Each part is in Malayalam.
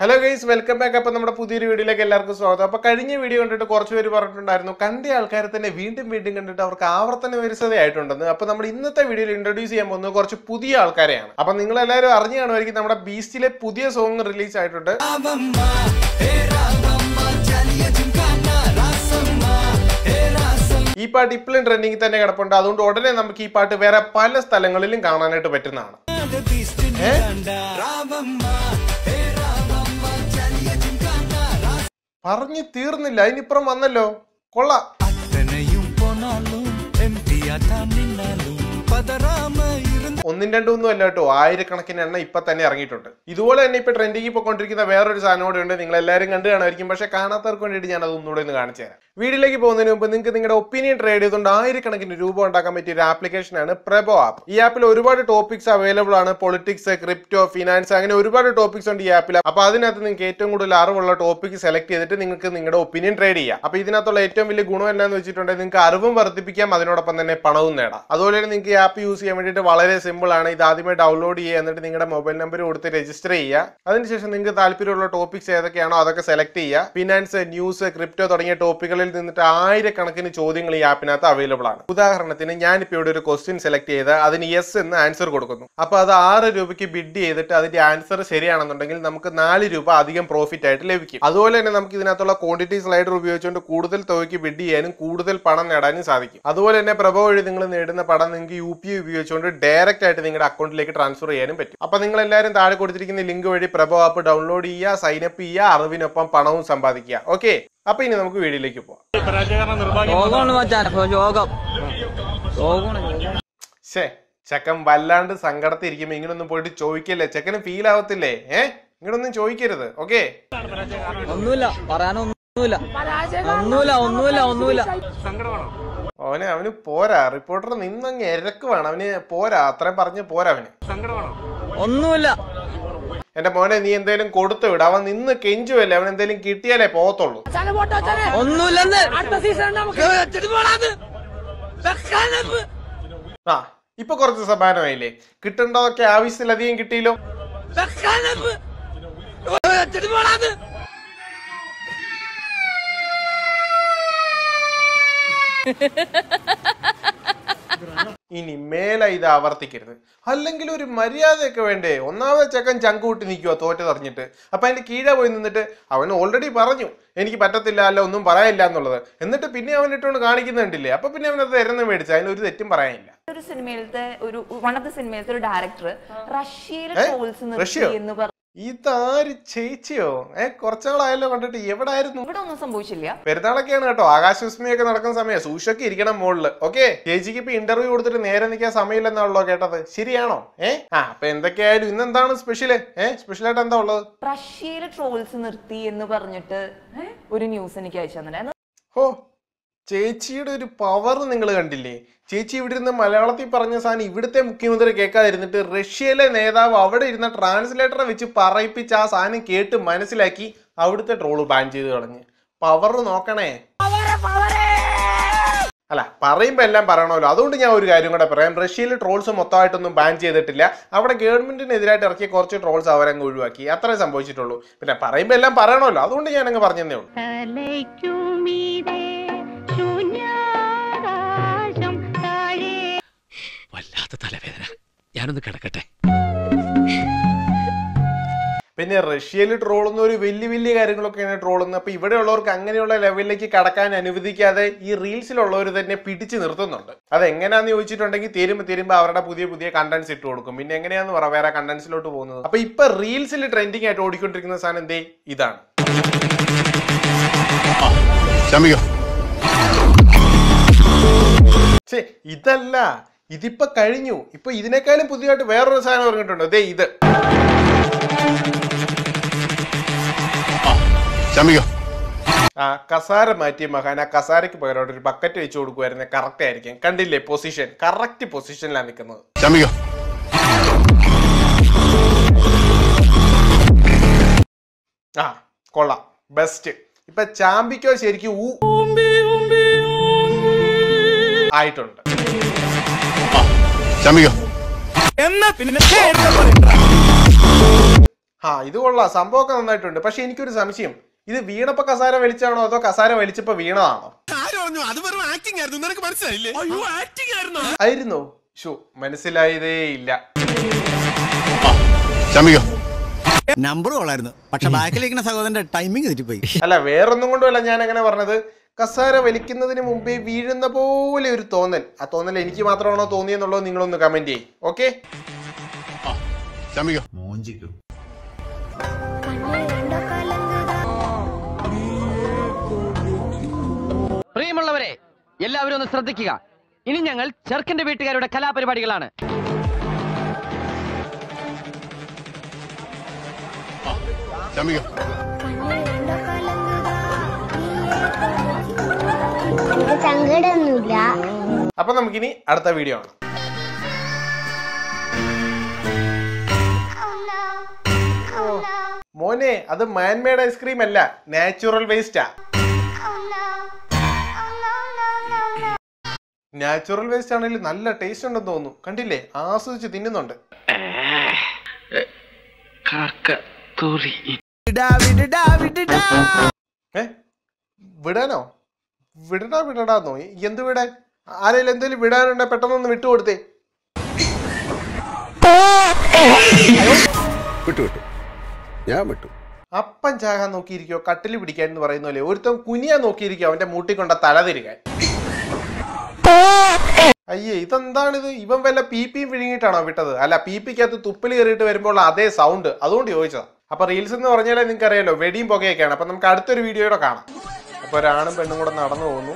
ഹലോ ഗൈസ് വെൽക്കം ബാക്ക് അപ്പൊ നമ്മുടെ പുതിയൊരു വീഡിയോയിലേക്ക് എല്ലാവർക്കും സ്വാഗതം. അപ്പോൾ കഴിഞ്ഞ വീഡിയോ കണ്ടിട്ട് കുറച്ച് പേര് പറഞ്ഞിട്ടുണ്ടായിരുന്നു കണ്ട ആൾക്കാരെ തന്നെ വീണ്ടും വീണ്ടും കണ്ടിട്ട് അവർക്ക് ആവർത്തന വിരസതയായിട്ടുണ്ടെന്ന് അപ്പൊ നമ്മൾ ഇന്നത്തെ വീഡിയോയിൽ ഇൻട്രൊഡ്യൂസ് ചെയ്യാൻ പോകുന്നത് കുറച്ച് പുതിയ ആൾക്കാരെയാണ്. അപ്പൊ നിങ്ങൾ എല്ലാവരും അറിഞ്ഞു കാണുമായിരിക്കും നമ്മുടെ ബീസ്റ്റിലെ പുതിയ സോങ് റിലീസ് ആയിട്ടുണ്ട്. ഈ പാട്ട് ഇപ്പോഴും ട്രെൻഡിങ് തന്നെ കിടപ്പുണ്ട്. അതുകൊണ്ട് ഉടനെ നമുക്ക് ഈ പാട്ട് വേറെ പല സ്ഥലങ്ങളിലും കാണാനായിട്ട് പറ്റുന്നതാണ്. പറഞ്ഞു തീർന്നില്ല. അതിനിപ്പുറം വന്നല്ലോ. കൊള്ളാം. ഒന്നും രണ്ടും ഒന്നും അല്ല കേട്ടോ. ആയിരക്കണക്കിന് എണ്ണ ഇപ്പൊ തന്നെ ഇറങ്ങിയിട്ടുണ്ട്. ഇതുപോലെ തന്നെ ഇപ്പൊ ട്രെൻഡിങ് പോയിക്കൊണ്ടിരിക്കുന്ന വേറൊരു സാധനം കൂടെ ഉണ്ട്. നിങ്ങൾ എല്ലാവരും കണ്ടു കാണുമായിരിക്കും. പക്ഷെ കാണാത്തവർക്ക് വേണ്ടിയിട്ട് ഞാൻ അത് ഒന്നുകൂടെ ഒന്ന് കാണിച്ചു തരാം. വീട്ടിലേക്ക് പോകുന്നതിന് മുമ്പ് നിങ്ങൾക്ക് നിങ്ങളുടെ ഒപ്പീനിയൻ ട്രേഡ് ചെയ്തുകൊണ്ട് ആയിരക്കണക്കിന് രൂപ ഉണ്ടാക്കാൻ പറ്റിയ ഒരു ആപ്ലിക്കേഷൻ ആണ് പ്രബോ ആപ്പ് ഈ ആപ്പിൽ ഒരുപാട് ടോപ്പിക്സ് അവൈലബിൾ ആണ്. പൊളിറ്റിക്സ് ക്രിപ്റ്റോ ഫിനാൻസ് അങ്ങനെ ഒരുപാട് ടോപ്പിക്സ് ഉണ്ട് ഈ ആപ്പിൽ അപ്പൊ അതിനകത്ത് നിങ്ങൾക്ക് ഏറ്റവും കൂടുതൽ അറിവുള്ള ടോപ്പിക് സെലക്ട് ചെയ്തിട്ട് നിങ്ങൾക്ക് നിങ്ങളുടെ ഒപ്പീനിയൻ ട്രേഡ് ചെയ്യാം. അപ്പൊ ഇതിനകത്തുള്ള ഏറ്റവും വലിയ ഗുണം എന്താണെന്ന് വെച്ചിട്ടുണ്ടെങ്കിൽ നിങ്ങൾക്ക് അറിവും വർദ്ധിപ്പിക്കാം. അതിനോടൊപ്പം തന്നെ പണവും നേടാം. അതുപോലെ നിങ്ങൾക്ക് ഈ ആപ്പ് യൂസ് ചെയ്യാൻ വേണ്ടിയിട്ട് വളരെ സിമ്പിൾ ആണ് ഇത് ആദ്യമേ ഡൗൺലോഡ് ചെയ്യുക എന്നിട്ട് നിങ്ങളുടെ മൊബൈൽ നമ്പർ കൊടുത്ത് രജിസ്റ്റർ ചെയ്യുക. അതിനുശേഷം നിങ്ങൾക്ക് താല്പര്യമുള്ള ടോപ്പിക്സ് ഏതൊക്കെയാണോ അതൊക്കെ സെലക്ട് ചെയ്യുക. ഫിനാൻസ് ന്യൂസ് ക്രിപ്റ്റോ തുടങ്ങിയ ടോപ്പിക്കുകളിൽ നിന്നിട്ട് ആയിരക്കണക്കിന് ചോദ്യങ്ങൾ ഈ ആപ്പിനകത്ത് അവൈലബിൾ ആണ്. ഉദാഹരണത്തിന് ഞാൻ ഞാനിപ്പോൾ ഇവിടെ ഒരു ക്വസ്റ്റ്യൻ സെലക്ട് ചെയ്ത് അതിന് യെസ് എന്ന് ആൻസർ കൊടുക്കുന്നു. അപ്പോൾ അത് ആറ് രൂപയ്ക്ക് ബിഡ് ചെയ്തിട്ട് അതിന്റെ ആൻസർ ശരിയാണെന്നുണ്ടെങ്കിൽ നമുക്ക് നാല് രൂപ അധികം പ്രോഫിറ്റ് ആയിട്ട് ലഭിക്കും. അതുപോലെ തന്നെ നമുക്ക് ഇതിനകത്തുള്ള ക്വാണ്ടിറ്റി സ്ലൈഡർ ഉപയോഗിച്ചുകൊണ്ട് കൂടുതൽ തുകയ്ക്ക് ബിഡ് ചെയ്യാനും കൂടുതൽ പണം നേടാനും സാധിക്കും. അതുപോലെ തന്നെ പ്രഭ വഴി നിങ്ങൾ നേടുന്ന പണം നിങ്ങൾക്ക് യു പി ഉപയോഗിച്ചുകൊണ്ട് ഡയറക്റ്റ് ആയിട്ട് നിങ്ങളുടെ അക്കൗണ്ടിലേക്ക് ട്രാൻസ്ഫർ ചെയ്യാനും പറ്റും. അപ്പൊ നിങ്ങൾ എല്ലാവരും താഴെ കൊടുത്തിരിക്കുന്ന ലിങ്ക് വഴി പ്രഭോ ആപ്പ് ഡൗൺലോഡ് ചെയ്യുക സൈനപ്പ് ചെയ്യുക അറിവിനൊപ്പം പണവും സമ്പാദിക്കുക. ഓക്കെ അപ്പൊ ഇനി നമുക്ക് വീഡിയോയിലേക്ക് പോവാം. ശേ ചെക്കൻ വല്ലാണ്ട് സങ്കടത്തിരിക്കുമ്പോ ഇങ്ങനൊന്നും പോയിട്ട് ചോദിക്കല്ലേ? ചെക്കന് ഫീൽ ആവത്തില്ലേ? ഏ? ഇങ്ങനൊന്നും ചോദിക്കരുത്. ഓക്കെ ഒന്നുമില്ല. പറയാനൊന്നുമില്ല. ഒന്നുമില്ല ഒന്നുമില്ല ഒന്നുമില്ല. അവന് അവന് പോരാ. റിപ്പോർട്ടർ നിന്നങ്ങ് ഇരക്കുവാണ്. അവന് പോരാ. അത്രയും പറഞ്ഞ് പോരാ അവന്. ഒന്നുമില്ല. എന്റെ മോനെ നീ എന്തേലും കൊടുത്തു വിട. അവൻ നിന്ന് കെഞ്ചുവല്ലേ. അവൻ എന്തേലും കിട്ടിയാലേ പോകത്തുള്ളൂ. ആ ഇപ്പൊ കുറച്ച് സമാനമായില്ലേ കിട്ടേണ്ടതൊക്കെ ആവശ്യത്തിലധികം കിട്ടിയല്ലോ. ഇനി മേല ഇത് ആവർത്തിക്കരുത്. അല്ലെങ്കിൽ ഒരു മര്യാദയൊക്കെ വേണ്ടേ? ഒന്നാമത് ചെക്കൻ ചങ്കൂട്ടി നിൽക്കുക തോറ്റതറിഞ്ഞിട്ട് അപ്പൊ അതിന്റെ കീഴ പോയി നിന്നിട്ട് അവൻ ഓൾറെഡി പറഞ്ഞു എനിക്ക് പറ്റത്തില്ല അല്ല ഒന്നും പറയാനില്ല എന്നുള്ളത്. എന്നിട്ട് പിന്നെ അവൻ ഇട്ടുകൊണ്ട് കാണിക്കുന്നുണ്ടില്ലേ അപ്പൊ പിന്നെ അവനത് തരുന്ന മേടിച്ച അതിന് ഒരു തെറ്റും പറയാനില്ല. ഒരു സിനിമയിലത്തെ ഒരു വൺ ഓഫ് ദ സിനിമയിലത്തെ ഒരു ഡയറക്ടർ റഷ്യയിലെ? എന്ന് പറഞ്ഞു ഇതാര് ചേച്ചിയോ? ഏ കുറച്ചാളായല്ലോ കണ്ടിട്ട്. എവിടെ ആയിരുന്നു ഇവിടെ ഒന്നും സംഭവിച്ചില്ല. പെരുന്നാളൊക്കെയാണ് കേട്ടോ. ആകാശവിസ്മയൊക്കെ നടക്കുന്ന സമയം. സൂക്ഷൊക്കെ ഇരിക്കണം മുകളിൽ ഓക്കെ? ചേച്ചിക്ക് ഇപ്പൊ ഇന്റർവ്യൂ കൊടുത്തിട്ട് നേരെ നിൽക്കാൻ സമയമില്ലെന്നാണല്ലോ കേട്ടത്. ശരിയാണോ? ഏ? ആ അപ്പൊ എന്തൊക്കെയായാലും ഇന്ന് എന്താണ് സ്പെഷ്യൽ ഏ സ്പെഷ്യൽ ആയിട്ട് എന്താ ഉള്ളത്? റഷ്യയിലെ ട്രോൾസ് നിർത്തി എന്ന് പറഞ്ഞിട്ട് ഒരു ന്യൂസ് എനിക്ക് അയച്ചു തന്നിട്ടുണ്ടായിരുന്നു. ഹോ ചേച്ചിയുടെ ഒരു പവർ നിങ്ങൾ കണ്ടില്ലേ? ചേച്ചി ഇവിടെ ഇരുന്ന് മലയാളത്തിൽ പറഞ്ഞ സാധനം ഇവിടുത്തെ മുഖ്യമന്ത്രി കേൾക്കാതിരുന്നിട്ട് റഷ്യയിലെ നേതാവ് അവിടെ ഇരുന്ന ട്രാൻസ്ലേറ്ററെ വെച്ച് പറയിപ്പിച്ച് ആ സാധനം കേട്ട് മനസ്സിലാക്കി അവിടുത്തെ ട്രോൾ ബാൻ ചെയ്ത് കളഞ്ഞ്. പവർ നോക്കണേ. അല്ല പറയുമ്പോൾ എല്ലാം പറയണമല്ലോ. അതുകൊണ്ട് ഞാൻ ഒരു കാര്യം കൂടെ പറയാം. റഷ്യയിൽ ട്രോൾസ് മൊത്തമായിട്ടൊന്നും ബാൻ ചെയ്തിട്ടില്ല. അവിടെ ഗവൺമെന്റിനെതിരായിട്ട് ഇറക്കിയ കുറച്ച് ട്രോൾസ് അവരങ്ങ് ഒഴിവാക്കി. അത്രേ സംഭവിച്ചിട്ടുള്ളൂ. പിന്നെ പറയുമ്പോൾ എല്ലാം പറയണമല്ലോ. അതുകൊണ്ട് ഞാൻ അങ്ങ് പറഞ്ഞതേ ഉള്ളൂ. വല്ലാത്ത തലവേദന. ഞാനൊന്ന് കിടക്കട്ടെ. പിന്നെ റഷ്യയിൽ ട്രോളുന്ന ഒരു വലിയ വലിയ കാര്യങ്ങളൊക്കെയാണ് ട്രോളുന്നത് അപ്പൊ ഇവിടെയുള്ളവർക്ക് അങ്ങനെയുള്ള ലെവലിലേക്ക് കടക്കാൻ അനുവദിക്കാതെ ഈ റീൽസിലുള്ളവർ തന്നെ പിടിച്ചു നിർത്തുന്നുണ്ട്. അത് എങ്ങനെയാന്ന് ചോദിച്ചിട്ടുണ്ടെങ്കിൽ തീരുമ്പോ തീരുമ്പോ അവരുടെ പുതിയ പുതിയ കണ്ടന്റ്സ് ഇട്ട് കൊടുക്കും. പിന്നെ എങ്ങനെയാന്ന് പറ വേറെ കണ്ടന്റ്സിലോട്ട് പോകുന്നത്. അപ്പൊ ഇപ്പൊ റീൽസിൽ ട്രെൻഡിങ് ആയിട്ട് ഓടിക്കൊണ്ടിരിക്കുന്ന സാധനം എന്തേ? ഇതാണ്. ചേ ഇതല്ല. ഇതിപ്പോ കഴിഞ്ഞു. ഇപ്പൊ ഇതിനേക്കാളും പുതിയതായിട്ട് വേറൊരു സാധനം ഇറങ്ങിയിട്ടുണ്ട്. അതെ ഇത്. ആ കസാര മാറ്റിയ മഹാൻ ആ കസാരയ്ക്ക് പകരം ഒരു ബക്കറ്റ് വെച്ച് കൊടുക്കുമായിരുന്നെ കറക്റ്റ് ആയിരിക്കും. കണ്ടില്ലേ? പൊസിഷൻ കറക്റ്റ് പൊസിഷനിലാണ് നിൽക്കുന്നത് ആ കൊള്ളാം. ബെസ്റ്റ് ഇപ്പൊ ചാമ്പിക്കോ ശരിക്കും ഊ. ആയിട്ടുണ്ട്. ആ ഇത് കൊള്ളാം. സംഭവമൊക്കെ നന്നായിട്ടുണ്ട്. പക്ഷെ എനിക്കൊരു സംശയം. ഇത് വീണപ്പോ കസാര വലിച്ചാണോ അതോ കസാര വലിച്ചപ്പോ വീണതാണോ? ആയിരുന്നു. ഷോ മനസ്സിലായതേ ഇല്ല. നമ്പർ കൊള്ളായിരുന്നു. പക്ഷെ ബാക്കിലിരിക്കുന്ന സഹോദരന്റെ ടൈമിംഗ് തെറ്റിപ്പോയി. അല്ല വേറൊന്നും കൊണ്ടുമല്ല ഞാൻ അങ്ങനെ പറഞ്ഞത്. കസാര വലിക്കുന്നതിന് മുമ്പേ വീഴുന്ന പോലെ ഒരു തോന്നൽ. ആ തോന്നൽ എനിക്ക് മാത്രമാണോ തോന്നിയെന്നുള്ളത് നിങ്ങളൊന്ന് കമന്റ് ചെയ്യും. ഓക്കെ പ്രിയമുള്ളവരെ എല്ലാവരും ഒന്ന് ശ്രദ്ധിക്കുക. ഇനി ഞങ്ങൾ ചെറുക്കന്റെ വീട്ടുകാരുടെ കലാപരിപാടികളാണ്. ചാമ്പിക്കോ സങ്കടമൊന്നുമില്ല അപ്പൊ നമുക്കിനി അടുത്ത വീഡിയോ ആണ്. മോനെ അത് മാൻമേഡ് ഐസ്ക്രീം അല്ല നാച്ചുറൽ വേസ്റ്റാ നാച്ചുറൽ വേസ്റ്റ് ആണെങ്കിൽ നല്ല ടേസ്റ്റ് ഉണ്ടെന്ന് തോന്നുന്നു. കണ്ടില്ലേ? ആസ്വദിച്ച് തിന്നുന്നുണ്ട്. ഏ? വിടാനോ? വിടടാ വിടടാ നോയി. എന്ത് വിടാൻ? ആരെങ്കിലും എന്തെങ്കിലും വിടാനുണ്ടെ പെട്ടെന്നൊന്ന് വിട്ടുകൊടുത്തേ വിട്ടു വിട്ടു. ഞാൻ വിട്ടു. അപ്പൻ ചാകാൻ നോക്കിയിരിക്കോ കട്ടിൽ പിടിക്കാൻ എന്ന് പറയുന്ന പോലെ. ഒരുത്തൻ കുനിയാൻ നോക്കിയിരിക്കോ അവന്റെ മൂട്ടി കൊണ്ട തല തിരികാൻ. അയ്യേ ഇതെന്താണിത്? ഇവൻ വല്ല പി പിയും വിഴുങ്ങിയിട്ടാണോ വിട്ടത്? അല്ല പി പിക്കകത്ത് തുപ്പൽ കയറിയിട്ട് വരുമ്പോൾ അതേ സൗണ്ട് അതുകൊണ്ട് ചോദിച്ചതാ. അപ്പൊ റീൽസ് എന്ന് പറഞ്ഞാലേ നിങ്ങൾക്ക് അറിയാലോ വെടിയും പുകയൊക്കെയാണ്. അപ്പൊ നമുക്ക് അടുത്തൊരു വീഡിയോയുടെ കാണാം. അപ്പൊ ഒരാണും പെണ്ണും കൂടെ നടന്നു പോകുന്നു.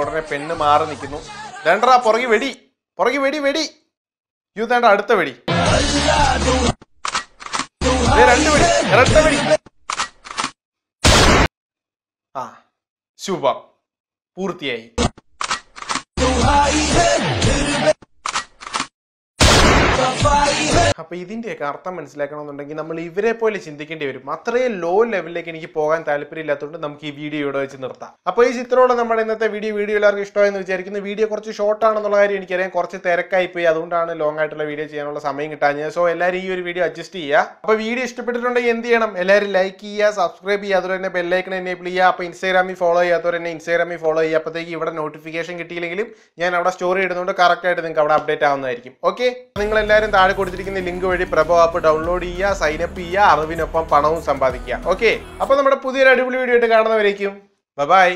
ഉടനെ പെണ്ണ് മാറി നിൽക്കുന്നു. രണ്ടറാ പുറകെ വെടി. പുറകെ വെടി വെടി. യു തേണ്ട അടുത്ത വെടി. വെടി. വെടി. ആ ശുഭം. പൂർത്തിയായി. അപ്പൊ ഇതിന്റെയൊക്കെ അർത്ഥം മനസ്സിലാക്കണമെന്നുണ്ടെങ്കിൽ നമ്മൾ ഇവരെ പോലെ ചിന്തിക്കേണ്ടി വരും. അത്രയും ലോ ലെവലിലേക്ക് എനിക്ക് പോകാൻ താല്പര്യമില്ലാത്തതുകൊണ്ട് നമുക്ക് ഈ വീഡിയോ ഇവിടെ വെച്ച് നിർത്താം. അപ്പൊ ഈ ചിത്രമുള്ള നമ്മുടെ ഇന്നത്തെ വീഡിയോ വീഡിയോ എല്ലാവർക്കും ഇഷ്ടമായെന്ന് വിചാരിക്കുന്നു. വീഡിയോ കുറച്ച് ഷോർട്ട് ആണെന്നുള്ള കാര്യം എനിക്കറിയാം. കുറച്ച് തിരക്കായി പോയി. അതുകൊണ്ടാണ് ലോങ് ആയിട്ടുള്ള വീഡിയോ ചെയ്യാനുള്ള സമയം കിട്ടാഞ്ഞത്. സോ എല്ലാവരും ഈ ഒരു വീഡിയോ അഡ്ജസ്റ്റ് ചെയ്യുക. അപ്പൊ വീഡിയോ ഇഷ്ടപ്പെട്ടിട്ടുണ്ടെങ്കിൽ എന്ത് ചെയ്യണം? എല്ലാവരും ലൈക്ക് ചെയ്യുക സബ്സ്ക്രൈബ് ചെയ്യുക. അതുപോലെ തന്നെ ബെല്ലൈക്കൺ എനേബിൾ ചെയ്യുക. അപ്പൊ ഇൻസ്റ്റാഗ്രാമിൽ ഫോളോ ചെയ്യാത്തവർ എന്നെ ഇൻസ്റ്റാഗ്രാമിൽ ഫോളോ ചെയ്യുക. അപ്പോഴത്തേക്ക് ഇവിടെ നോട്ടിഫിക്കേഷൻ കിട്ടിയില്ലെങ്കിലും ഞാൻ അവിടെ സ്റ്റോറി ഇടുന്നതുകൊണ്ട് കറക്റ്റ് ആയിട്ട് നിങ്ങൾക്ക് അവിടെ അപ്ഡേറ്റ് ആവുന്നതായിരിക്കും. ഓക്കെ നിങ്ങൾ എല്ലാവരും താഴെ കൊടുത്തിരിക്കുന്ന ലിങ്ക് വഴി പ്രഭോ ആപ്പ് ഡൗൺലോഡ് ചെയ്യുക സൈനപ്പ് ചെയ്യുക അറിവിനൊപ്പം പണവും സമ്പാദിക്കുക. ഓക്കെ അപ്പൊ നമ്മുടെ പുതിയൊരു അടിപൊളി വീഡിയോ ആയിട്ട് കാണുന്നവരേക്കും. ബൈ